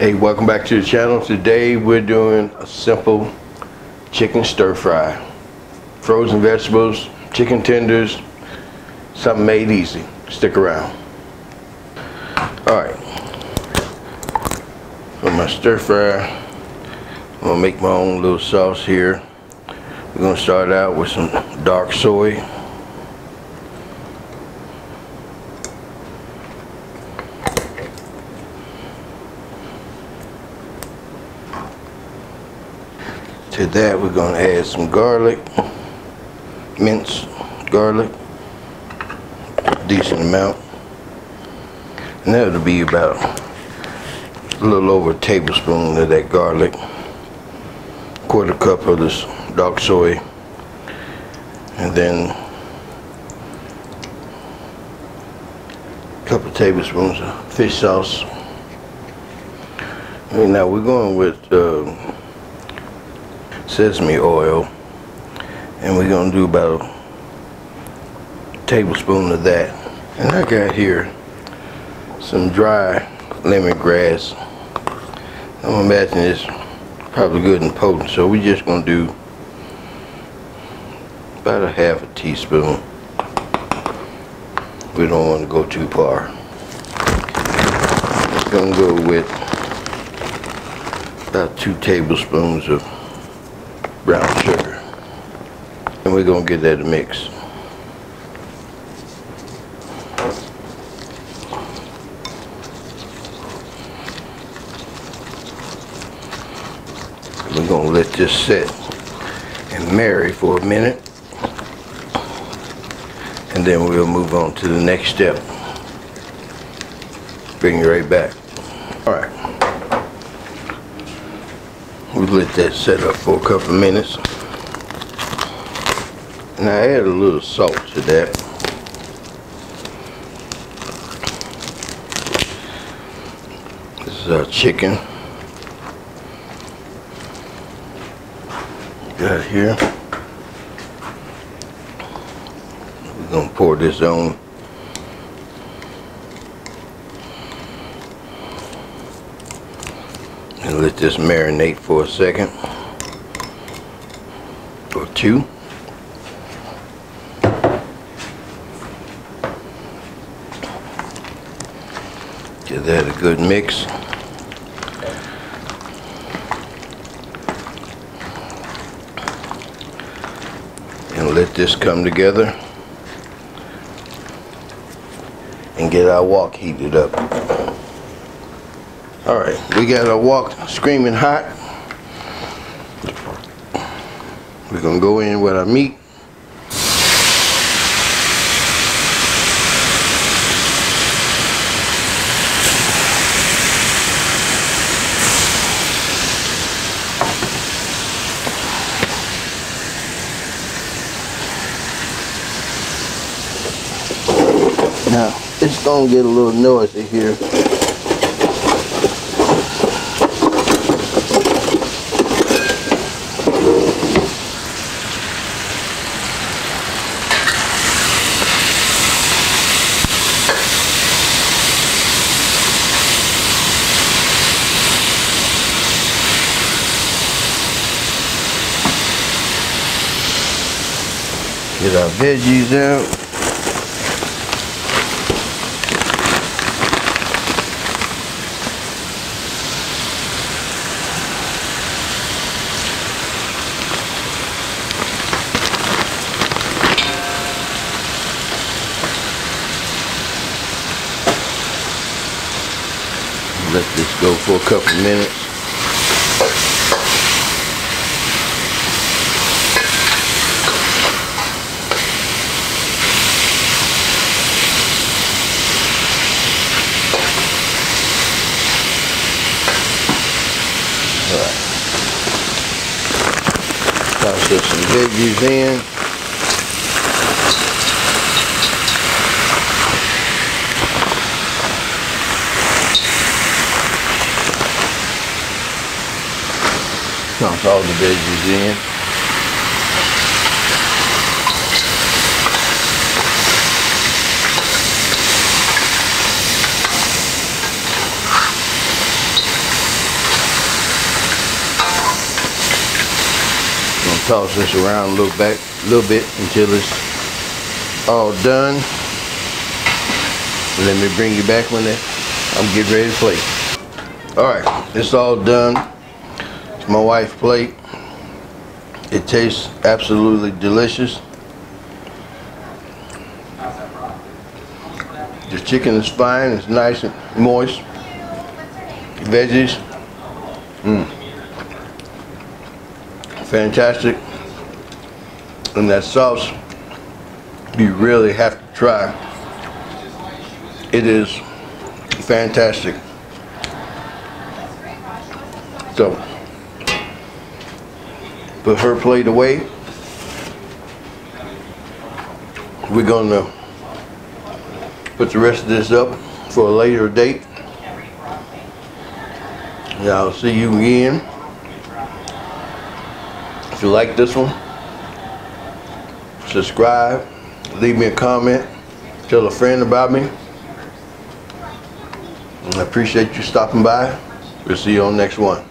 Hey, welcome back to the channel. Today we're doing a simple chicken stir fry. Frozen vegetables, chicken tenders, something made easy. Stick around. Alright. For my stir fry, I'm gonna make my own little sauce here. We're gonna start out with some dark soy. To that, we're gonna add some garlic, minced garlic, decent amount. And that'll be about a little over a tablespoon of that garlic, quarter cup of this dark soy, and then a couple tablespoons of fish sauce. And now we're going with uh, sesame oil and we're gonna do about a tablespoon of that. And I got here some dry lemongrass I'm imagining it's probably good and potent so we're just gonna do about a half a teaspoon. We don't want to go too far. It's gonna go with about two tablespoons of brown sugar. And we're gonna get that to mix. We're gonna let this sit and marry for a minute. And then we'll move on to the next step. Bring you right back. All right. We let that set up for a couple minutes. And I add a little salt to that. This is our chicken. Got here. We're gonna pour this on. Let this marinate for a second or two. Give that a good mix. And let this come together and get our wok heated up. All right, we got our wok screaming hot. We're gonna go in with our meat. Now, it's gonna get a little noisy here. Get our veggies out. Let this go for a couple minutes. Toss us some veggies in. Toss all the veggies in. Toss this around a little back, a little bit until it's all done. Let me bring you back when I'm getting ready to plate. All right, it's all done. It's my wife's plate. It tastes absolutely delicious. The chicken is fine, it's nice and moist. Veggies, mmm, fantastic. And that sauce, you really have to try. It is fantastic. So, put her plate away. We're gonna put the rest of this up for a later date. And I'll see you again. If you like this one, subscribe, leave me a comment, tell a friend about me. I appreciate you stopping by. We'll see you on the next one.